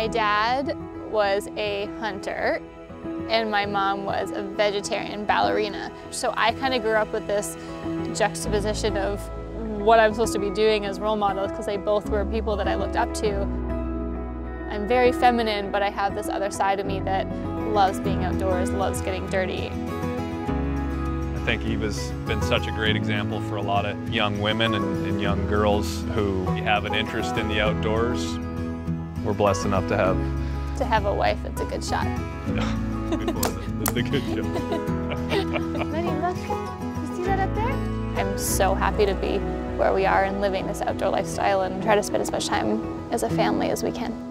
My dad was a hunter and my mom was a vegetarian ballerina. So I kind of grew up with this juxtaposition of what I'm supposed to be doing as role models because they both were people that I looked up to. I'm very feminine, but I have this other side of me that loves being outdoors, loves getting dirty. I think Eva's been such a great example for a lot of young women and, and young girls who have an interest in the outdoors. We're blessed enough to have to have a wife that's a good shot. That's a good shot. Look. You see that up there? I'm so happy to be where we are and living this outdoor lifestyle and try to spend as much time as a family as we can.